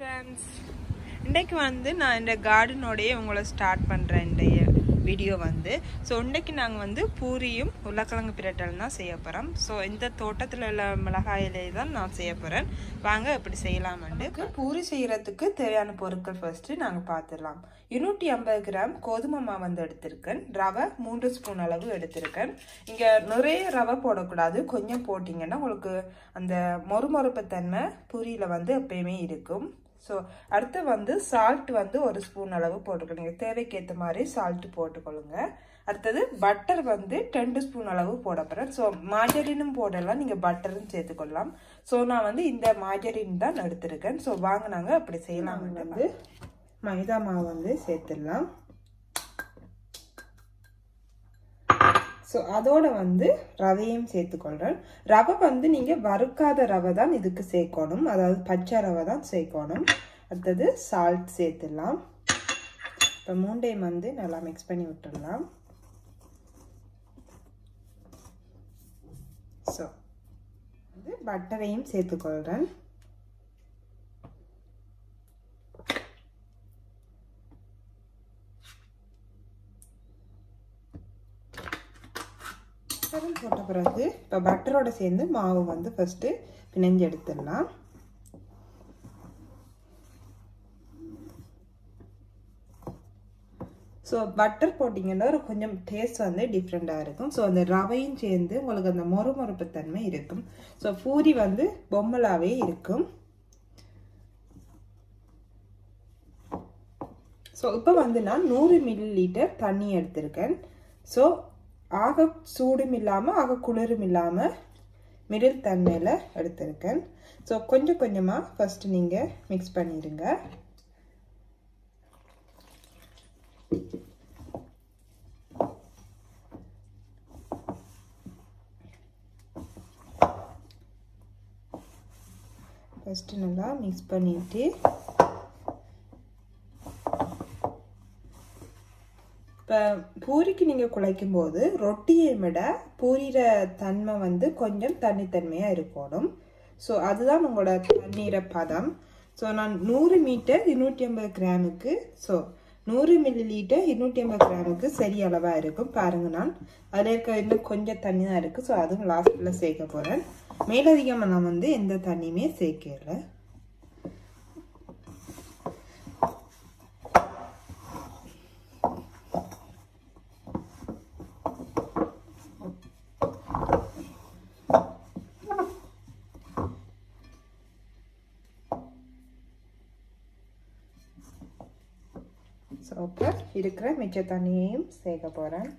Friends இன்றைக்கு வந்து நான் இந்த கார்டனோடையே உங்களை ஸ்டார்ட் பண்ணுறேன் இன்றைய வீடியோ வந்து. ஸோ இன்றைக்கு நாங்கள் வந்து பூரியும் உருளைக்கிழங்கு பிரட்டல் தான் செய்ய போகிறோம் ஸோ இந்த தோட்டத்தில் உள்ள மிளகாயிலே தான் நான் செய்ய போகிறேன் வாங்க எப்படி செய்யலாம்னு பூரி செய்கிறதுக்கு தேவையான பொருட்கள் ஃபஸ்ட்டு நாங்கள் பார்த்துடலாம் இருநூற்றி ஐம்பது கிராம் கோதுமை மாவு வந்து எடுத்திருக்கேன். ரவை மூன்று ஸ்பூன் அளவு எடுத்திருக்கேன். இங்கே நிறைய ரவை போடக்கூடாது. கொஞ்சம் போட்டிங்கன்னா உங்களுக்கு அந்த மொறுமொறுப்பு தன்மை பூரியில் வந்து எப்பயுமே இருக்கும். ஸோ அடுத்து வந்து சால்ட் வந்து ஒரு ஸ்பூன் அளவு போட்டுக்கணுங்க தேவைக்கேற்ற மாதிரி சால்ட் போட்டுக்கொள்ளுங்க. அடுத்தது பட்டர் வந்து ரெண்டு ஸ்பூன் அளவு போட போகிறேன் ஸோ மாஜரினும் போடலாம். நீங்கள் பட்டரும் சேர்த்துக்கொள்ளலாம். ஸோ நான் வந்து இந்த மாஜரின் தான் எடுத்திருக்கேன். ஸோ வாங்கினாங்க. அப்படி செய்யலாம். வந்து மைதா மாவு வந்து சேர்த்துடலாம். ஸோ அதோட வந்து ரவையும் சேர்த்துக்கொள்கிறேன் ரவை வந்து நீங்கள் வறுக்காத ரவை தான் இதுக்கு சேர்க்கணும். அதாவது பச்சை ரவை தான் சேர்க்கணும். அடுத்தது சால்ட் சேர்த்துடலாம். இப்போ மூண்டையும் வந்து நல்லா மிக்ஸ் பண்ணி விட்டுடலாம். ஸோ வந்து பட்டரையும் சேர்த்துக்கொள்கிறேன் பட்டரும் போட்ட பிறகு இப்போ பட்டரோட சேர்ந்து மாவு வந்து ஃபஸ்ட்டு பிணைஞ்சு எடுத்துடலாம். ஸோ பட்டர் போட்டிங்கன்னா ஒரு கொஞ்சம் டேஸ்ட் வந்து டிஃப்ரெண்ட்டாக இருக்கும். ஸோ அந்த ரவையும் சேர்ந்து உங்களுக்கு அந்த மொறுமொறுப்பு தன்மை இருக்கும். ஸோ பூரி வந்து பொம்மலாகவே இருக்கும். ஸோ இப்போ வந்து நான் நூறு மில்லி லிட்டர் தண்ணி எடுத்திருக்கேன். ஸோ ஆக சூடும் இல்லாமல் ஆக குளிரும் இல்லாமல் மிடில் தன்மையில் எடுத்திருக்கேன். ஸோ கொஞ்சம் கொஞ்சமாக ஃபஸ்ட்டு நீங்கள் மிக்ஸ் பண்ணிடுங்க ஃபஸ்ட்டு நல்லா மிக்ஸ் பண்ணிவிட்டு இப்போ பூரிக்கு நீங்கள் குழைக்கும் போது ரொட்டியை விட பூரிகிற தன்மை வந்து கொஞ்சம் தனித்தன்மையாக இருக்கணும். ஸோ அதுதான் உங்களோட தண்ணீரை பதம். ஸோ நான் நூறு மீட்டர் இருநூற்றி ஐம்பது கிராமுக்கு ஸோ நூறு மில்லி லிட்டர் இருநூற்றி ஐம்பது கிராமுக்கு சரி அளவாக இருக்கும். பாருங்கள் நான். அதில் இருக்க இன்னும் கொஞ்சம் தண்ணி தான் இருக்குது ஸோ அதுவும் லாஸ்ட்டில் சேர்க்க போகிறேன் மேலதிகமாக நான் வந்து எந்த தண்ணியுமே சேர்க்கலை. இப்போ இருக்கிற மிச்ச தண்ணியையும் சேர்க்க போகிறேன்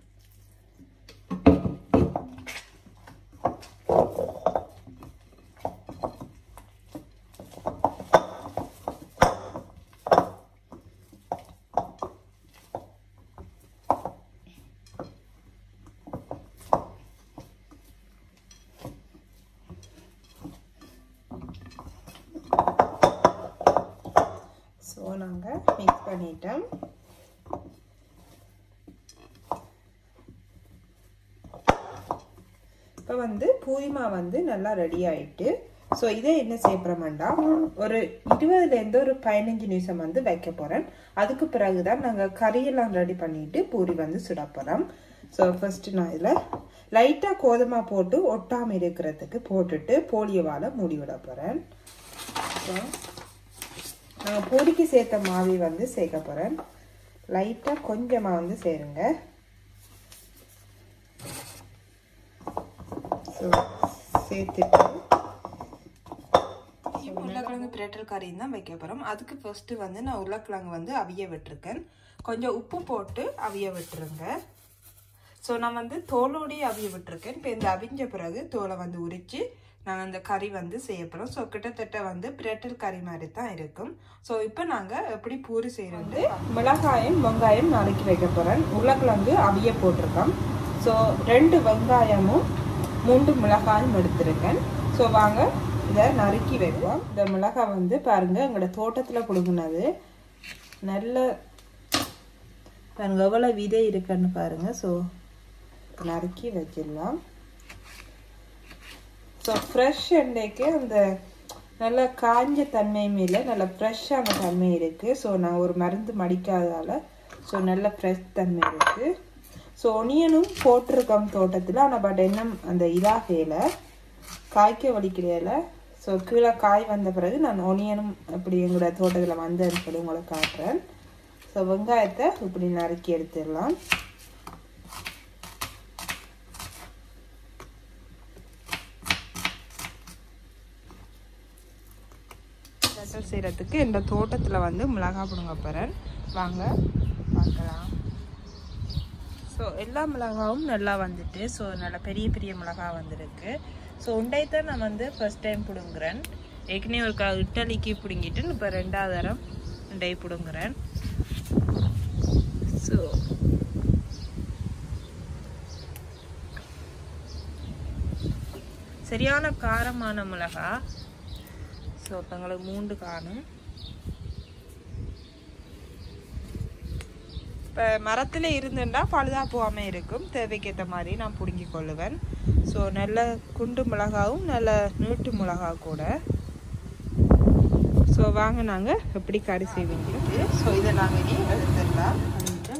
ஸோ நாங்கள் மிக்ஸ் பண்ணிட்டோம். வந்து பூரிமா வந்து நல்லா ரெடி ஆயிட்டு ஸோ இதை என்ன செய்யப்படுறோம்டா ஒரு இருபதுலேருந்து ஒரு பதினஞ்சு நிமிஷம் வந்து வைக்க போகிறேன் அதுக்கு பிறகு தான் நாங்கள் கறியெல்லாம் ரெடி பண்ணிவிட்டு பூரி வந்து சுட போகிறோம் ஸோ ஃபஸ்ட்டு நான் இதில் லைட்டாக கோதுமை போட்டு ஒட்டாமல் இருக்கிறதுக்கு போட்டுட்டு போலியோவால் மூடி விட போகிறேன் ஸோ நாங்கள் பொடிக்கு சேர்த்த மாவி வந்து சேர்க்க போகிறேன் லைட்டாக கொஞ்சமாக வந்து சேருங்க. ஸோ சேர்த்துட்டு உருளைக்கிழங்கு பிரட்டல் கறி தான் வைக்க போகிறோம் அதுக்கு ஃபஸ்ட்டு வந்து நான் உருளைக்கிழங்கு வந்து அவிய விட்டுருக்கேன். கொஞ்சம் உப்பு போட்டு அவிய விட்டுருங்க. ஸோ நான் வந்து தோலோடையே அவிய விட்டுருக்கேன். இப்போ இந்த அவிஞ்ச பிறகு தோலை வந்து உரித்து நாங்கள் அந்த கறி வந்து செய்ய போகிறோம் ஸோ கிட்டத்தட்ட வந்து பிரட்டல் கறி மாதிரி தான் இருக்கும். ஸோ இப்போ நாங்கள் எப்படி பூரி செய்கிறது மிளகாயம் வெங்காயம் நாளைக்கு வைக்க போகிறேன் உருளைக்கிழங்கு அவிய போட்டிருக்கோம். ஸோ ரெண்டு வெங்காயமும் மூன்று மிளகாயும் எடுத்திருக்கேன். ஸோ வாங்க இதை நறுக்கி வைப்போம். இந்த மிளகாய் வந்து பாருங்கள் எங்களோட தோட்டத்தில் கொடுக்குனது நல்ல பாருங்க எவ்வளோ விதை இருக்குன்னு பாருங்கள் ஸோ நறுக்கி வச்சிடலாம். ஸோ ஃப்ரெஷ் எண்ணெய்க்கு அந்த நல்லா காஞ்ச தன்மையும் இல்லை நல்ல ஃப்ரெஷ்ஷான தன்மை இருக்குது ஸோ நான் ஒரு மருந்து மடிக்காததால் ஸோ நல்ல ஃப்ரெஷ் தன்மை இருக்குது ஸோ ஒனியனும் போட்டிருக்கோம் தோட்டத்தில் ஆனால் பட் என்ன அந்த இதாகையில் காய்க்க வலிக்கிறதில்ல ஸோ கீழே காய் வந்த பிறகு நான் ஒனியனும் இப்படி எங்களோட தோட்டத்தில் வந்தேன்னு சொல்லி உங்களை காட்டுறேன். ஸோ வெங்காயத்தை இப்படி நறுக்கி எடுத்துடலாம். ஸ்பெஷல் செய்கிறதுக்கு இந்த தோட்டத்தில் வந்து மிளகா பிடுங்க போகிறேன் வாங்க பார்க்கலாம். ஸோ எல்லா மிளகாவும் நல்லா வந்துட்டு ஸோ நல்லா பெரிய பெரிய மிளகா வந்திருக்கு. ஸோ உண்டைத்தான் நான் வந்து ஃபஸ்ட் டைம் பிடுங்குறேன். ஏற்கனவே ஒரு க இட்டலிக்கு பிடுங்கிட்டு இப்போ ரெண்டாவது தரம் உண்டை பிடுங்குறேன். ஸோ சரியான காரமான மிளகா. ஸோ இப்போ எங்களுக்கு மூண்டு காணும் இப்போ மரத்தில் இருந்துன்னா பழுதா போகாமல் இருக்கும். தேவைக்கேற்ற மாதிரி நான் பிடுங்கி கொள்ளுவேன். ஸோ நல்ல குண்டு மிளகாவும் நல்ல நீட்டு மிளகா கூட. ஸோ வாங்க நாங்கள் எப்படி கறி செய்வீங்க ஸோ இதை நாங்கள் இனி எடுத்துடலாம்.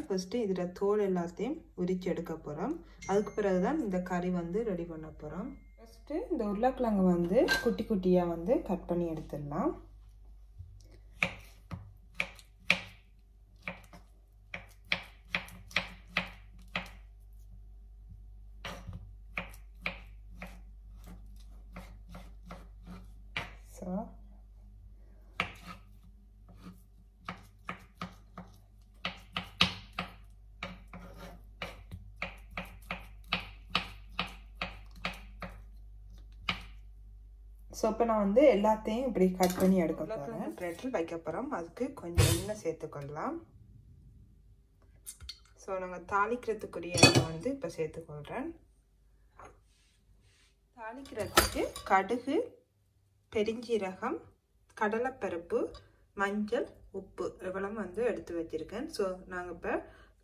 ஃபஸ்ட்டு இதில் தோல் எல்லாத்தையும் உரிச்சு எடுக்க போகிறோம் அதுக்கு பிறகு தான் இந்த கறி வந்து ரெடி பண்ண போகிறோம் ஃபஸ்ட்டு இந்த உருளைக்கிழங்கு வந்து குட்டி குட்டியாக வந்து கட் பண்ணி எடுத்துடலாம் ஸோ ஸோ இப்போ நான் வந்து எல்லாத்தையும் இப்படி கட் பண்ணி எடுக்க போகிறேன் ப்ரெட்டில் வைக்க போகிறோம் அதுக்கு கொஞ்சம் எண்ணெய் சேர்த்துக்கொள்ளலாம். ஸோ நாங்கள் தாளிக்கிறதுக்குரிய எண்ணெய் வந்து இப்போ சேர்த்துக்கொள்கிறேன் தாளிக்கிறதுக்கு கடுகு பெருஞ்சீரகம் கடலைப்பருப்பு மஞ்சள் உப்பு இவ்வளோ வந்து எடுத்து வச்சுருக்கேன். ஸோ நாங்கள் இப்போ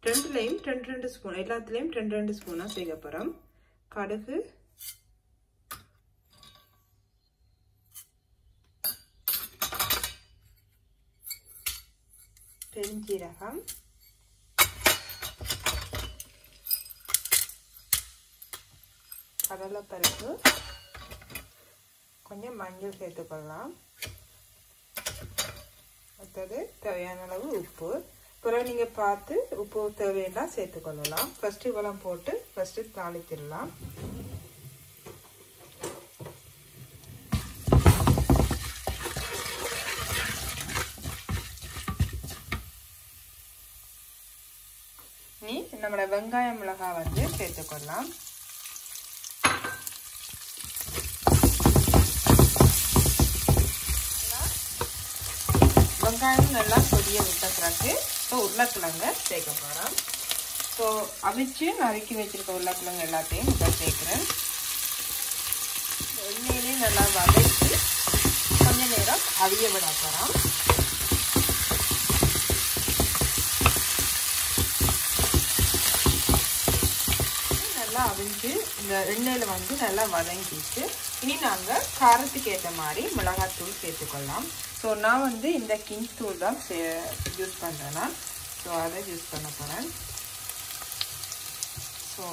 ரெண்டுலேயும் ரெண்டு ரெண்டு ஸ்பூன் எல்லாத்துலேயும் ரெண்டு ரெண்டு ஸ்பூனாக சேர்க்க போகிறோம் கடுகு பெருஞ்சீரகம். கடலைப்பருப்பு. கொஞ்சம் மஞ்சள் சேர்த்துக்கொள்ளலாம் அடுத்தது தேவையான அளவு உப்பு. அப்புறம் நீங்கள் பார்த்து உப்பு தேவையெல்லாம் சேர்த்துக்கொள்ளலாம் ஃபஸ்ட்டு இவ்வளோ போட்டு ஃபஸ்ட்டு தாளித்திடலாம் நம்மளோட வெங்காய மிளகாய் வந்து சேர்த்துக்கொள்ளலாம். வெங்காயம் நல்லா கொதிய விட்ட பிறகு இப்போ உருளைக்கிழங்க சேர்க்க போகிறோம் ஸோ அவிச்சு நறுக்கி வச்சுருக்க உருளைக்கிழங்கு எல்லாத்தையும் இப்போ சேர்க்குறேன். எண்ணெயிலையும் நல்லா வதக்கி கொஞ்ச நேரம் அவிய விட போகிறோம் நல்லா அவிஞ்சு இந்த எண்ணெயில் வந்து நல்லா வதங்கிட்டு இனி நாங்கள் காரத்துக்கு ஏற்ற மாதிரி மிளகாத்தூள் சேர்த்துக்கொள்ளலாம். ஸோ நான் வந்து இந்த கிங் தூள் தான் சே யூஸ் பண்ணுறேன்னா ஸோ அதை யூஸ் பண்ண போகிறேன் ஸோ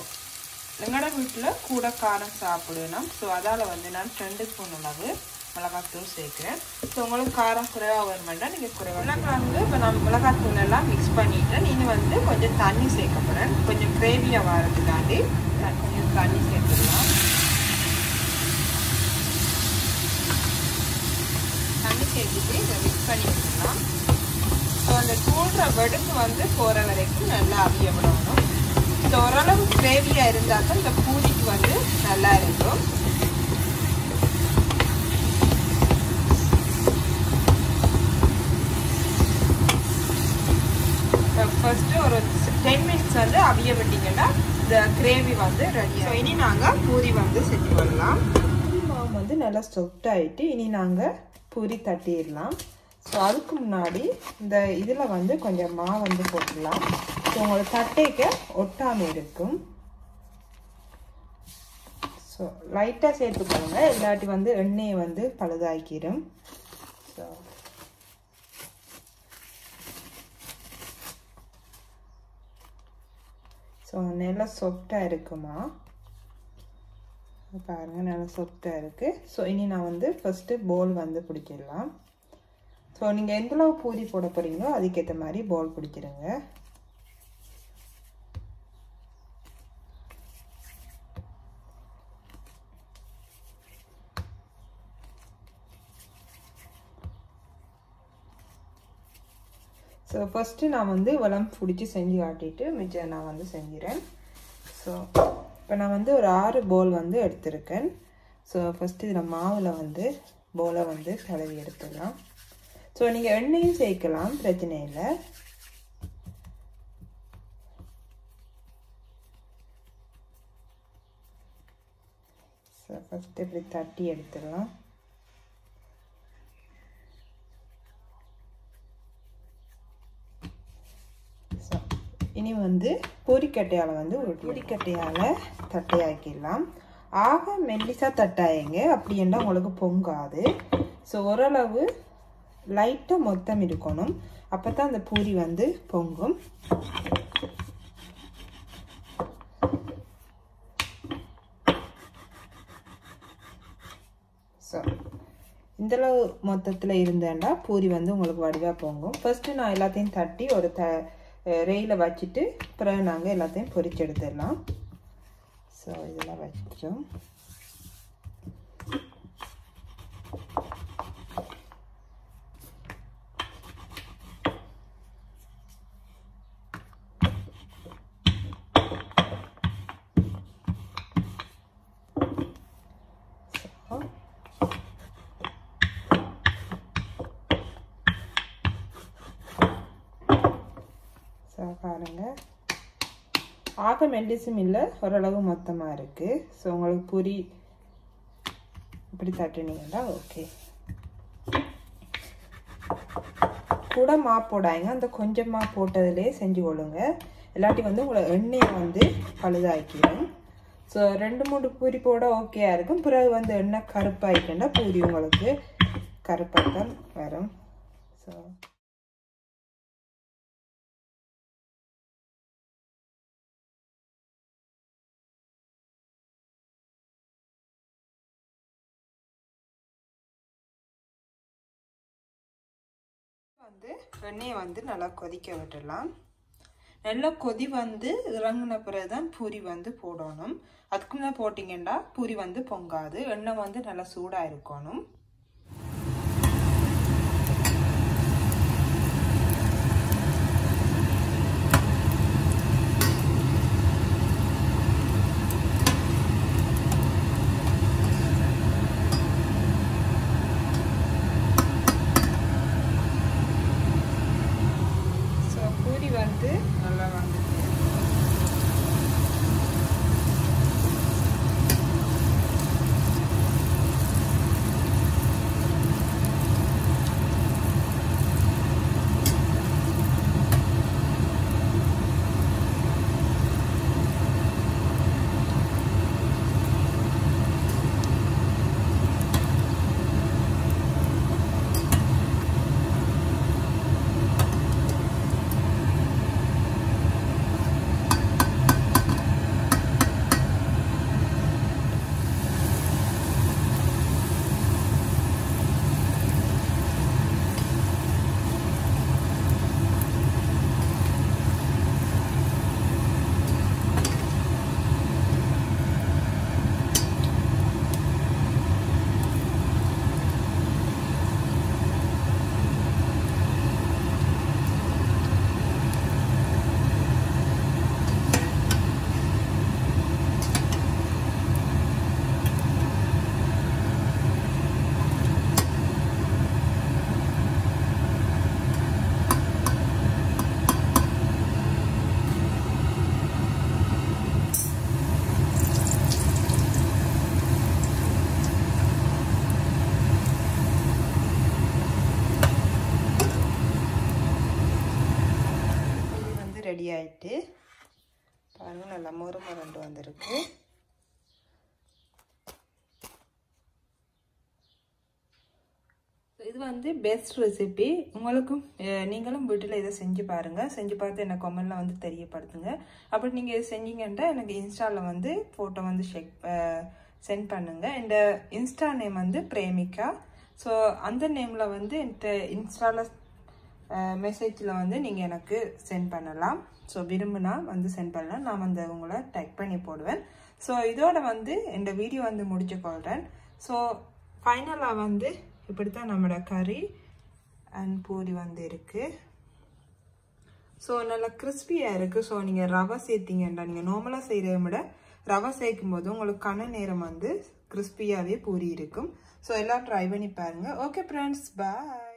எங்களோட வீட்டில் கூட காரம் சாப்பிடணும். ஸோ அதால் வந்து நான் ரெண்டு ஸ்பூன் அளவு மிளகாத்தூள் சேர்க்குறேன். ஸோ உங்களுக்கு காரம் குறைவாக வேண்டாம். நீங்கள் குறைவாக வந்து இப்போ நான் மிளகாத்தூள் எல்லாம் மிக்ஸ் பண்ணிவிட்டேன் இனி வந்து கொஞ்சம் தண்ணி சேர்க்க போகிறேன் கொஞ்சம் கிரேவியாக வரதுக்காண்டி கொஞ்சம் தண்ணி சேர்த்துக்கலாம் தண்ணி சேர்த்துட்டு இதை மிக்ஸ் பண்ணி வச்சுக்கலாம் ஸோ அந்த கூடுற வெடுக்கு வந்து போகிற வரைக்கும் நல்லா அவிய விடணும். ஸோ ஓரளவு கிரேவியாக இருந்தால் தான் இந்த பூரிக்கு வந்து நல்லா இருக்கும். ஃபஸ்ட்டு ஒரு டென் மினிட்ஸ் வந்து அவிய விட்டிங்கன்னா இந்த கிரேவி வந்து ரெடி ஸோ இனி நாங்கள் பூரி வந்து செஞ்சு பண்ணலாம் பூரி மாவு வந்து நல்லா சொஃப்ட் ஆகிட்டு இனி நாங்கள் பூரி தட்டிடலாம். ஸோ அதுக்கு முன்னாடி இந்த இதில் வந்து கொஞ்சம் மாவு வந்து போட்டுடலாம். ஸோ உங்களோட தட்டைக்க ஒட்டாமல் இருக்கும். ஸோ ஸோ லைட்டாக சேர்த்துக்கோங்க இல்லாட்டி வந்து எண்ணெயை வந்து பழுதாக்கிடும் ஸோ ஸோ நல்லா சாஃப்டாக இருக்குமா? பாருங்கள் நல்லா சாஃப்டாக இருக்குது ஸோ இனி நான் வந்து ஃபஸ்ட்டு போல் வந்து பிடிக்கிடலாம் ஸோ நீங்கள் எந்தளவு பூரி போட போகிறீங்களோ அதுக்கேற்ற மாதிரி போல் பிடிக்கிறேங்க ஸோ ஃபஸ்ட்டு நான் வந்து வளம் பிடிச்சி செஞ்சு காட்டிட்டு மிச்சம் நான் வந்து செஞ்சுறேன். ஸோ இப்போ நான் வந்து ஒரு ஆறு போல் வந்து எடுத்திருக்கேன். ஸோ ஃபஸ்ட்டு இதில் மாவில் வந்து போலை வந்து கலவி எடுத்துடலாம். ஸோ நீங்கள் எண்ணெயும் சேர்க்கலாம் பிரச்சனை இல்லை. ஸோ ஃபஸ்ட்டு இப்படி தட்டி எடுத்துடலாம் ஸோ இனி வந்து பூரிக்கட்டையால் வந்து ஒரு பூரிக்கட்டையால் தட்டையாக்கிடலாம். ஆக மெல்லிசாக தட்டாயங்க. அப்படி என்ன உங்களுக்கு பொங்காது. ஸோ ஓரளவு லைட்டாக மொத்தம் இருக்கணும். அப்போ தான் அந்த பூரி வந்து பொங்கும். ஸோ இந்தளவு மொத்தத்தில் இருந்தேன்டா பூரி வந்து உங்களுக்கு வடிவாக பொங்கும். ஃபஸ்ட்டு நான் எல்லாத்தையும் தட்டி ஒரு த ரெயில் வச்சுட்டு பிறகு நாங்கள் எல்லாத்தையும் பொரிச்சு எடுத்துடலாம். ஸோ இதெல்லாம் வச்சோம் ஸோ பாருங்கள் ஆக மெல்லிசும் இல்லை ஓரளவு மொத்தமாக இருக்குது ஸோ உங்களுக்கு பூரி இப்படி தட்டுனீங்கன்னா ஓகே கூட மா போடாங்க அந்த கொஞ்சமாக போட்டதுலேயே செஞ்சு கொள்ளுங்க. இல்லாட்டி வந்து உங்களை எண்ணெயை வந்து பழுதாக்கிடும். ஸோ ரெண்டு மூணு பூரி போட ஓகேயா இருக்கும். பிறகு வந்து எண்ணெய் கருப்பாகிட்டேன்னா பூரி உங்களுக்கு கருப்பாக தான் வரும். ஸோ வந்து எண்ணெயை வந்து நல்லா கொதிக்க விட்டுடலாம். நல்லா கொதி வந்து இறங்கின பிறகு தான் பூரி வந்து போடணும். அதுக்கு முன்னே போட்டிங்கன்னா பூரி வந்து பொங்காது. எண்ணெய் வந்து நல்லா சூடாக இருக்கணும் ரெடி ஆகிட்டு பாருங்கள் நல்லா மொறு முரண்டு வந்திருக்கு. இது வந்து பெஸ்ட் ரெசிபி உங்களுக்கும் நீங்களும் வீட்டில் இதை செஞ்சு பாருங்கள் செஞ்சு பார்த்து எனக்கு கமெண்டில் வந்து தெரியப்படுத்துங்க. அப்படி நீங்கள் இதை செஞ்சீங்கன்னா எனக்கு இன்ஸ்டாவில் வந்து ஃபோட்டோ வந்து செக் சென்ட் பண்ணுங்கள் இந்த இன்ஸ்டா நேம் வந்து பிரேமிகா ஸோ அந்த நேமில் வந்து என்கிட்ட இன்ஸ்டாவில் மெசேஜில் வந்து நீங்கள் எனக்கு சென்ட் பண்ணலாம். ஸோ விரும்புனா வந்து சென்ட் பண்ணலாம். நான் வந்து உங்களை டைப் பண்ணி போடுவேன். ஸோ இதோட வந்து இந்த வீடியோ வந்து முடிச்சு கொள்கிறேன் ஸோ ஃபைனலாக வந்து இப்படி தான் நம்மளோட கறி அண்ட் பூரி வந்து இருக்குது ஸோ நல்லா கிறிஸ்பியாக இருக்குது ஸோ நீங்கள் ரவை சேர்த்திங்கன்றா நீங்கள் நார்மலாக செய்கிறத விட ரவை சேர்க்கும் போது உங்களுக்கு கன நேரம் வந்து கிறிஸ்பியாகவே பூரி இருக்கும். ஸோ எல்லாம் ட்ரை பண்ணி பாருங்கள் ஓகே ஃப்ரெண்ட்ஸ் பாய்